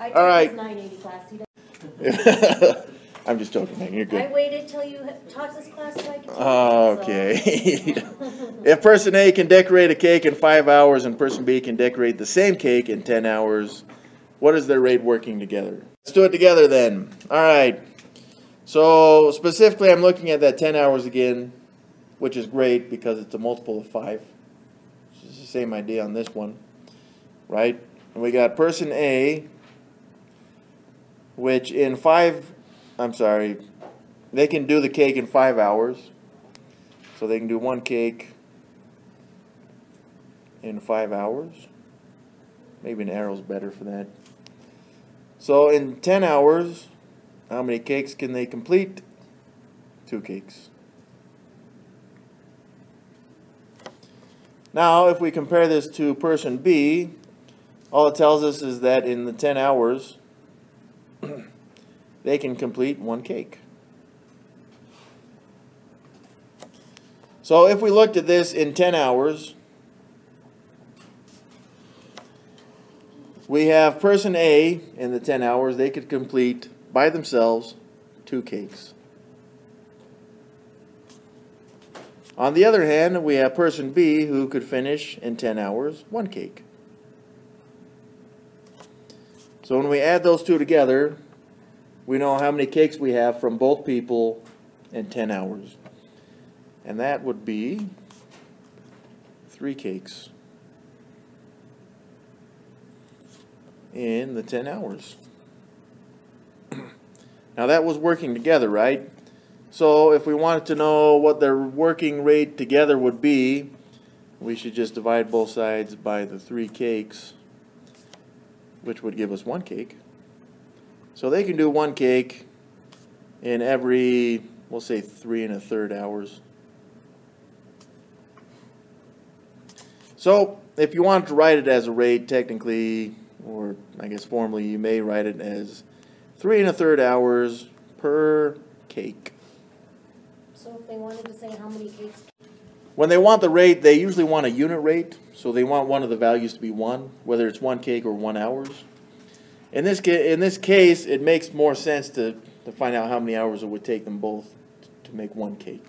I All right. his nine eighty class. He I'm just joking, man. You're good. I waited till you taught this class so I could. it, Okay. so. if person A can decorate a cake in five hours and person B can decorate the same cake in 10 hours, what is their rate working together? Let's do it together then. All right. So specifically, I'm looking at that 10 hours again, which is great because it's a multiple of five. It's the same idea on this one, right? And we got person A, which in five, I'm sorry, they can do the cake in five hours. So they can do one cake in five hours. Maybe an arrow's better for that. So in 10 hours, how many cakes can they complete? Two cakes. Now, if we compare this to person B, all it tells us is that in the 10 hours, they can complete one cake. So if we looked at this in 10 hours, we have person A in the 10 hours, they could complete by themselves two cakes. On the other hand, we have person B who could finish in 10 hours one cake. So when we add those two together, we know how many cakes we have from both people in 10 hours. And that would be three cakes in the 10 hours. now that was working together, right? So if we wanted to know what their working rate together would be, we should just divide both sides by the three cakes, which would give us one cake. So they can do one cake in every, we'll say three and a third hours. So if you wanted to write it as a rate, technically, or I guess formally, you may write it as three and a third hours per cake. So if they wanted to say how many cakes, When they want the rate, they usually want a unit rate, so they want one of the values to be one, whether it's one cake or one hours. In this in this case, it makes more sense to, to find out how many hours it would take them both to make one cake.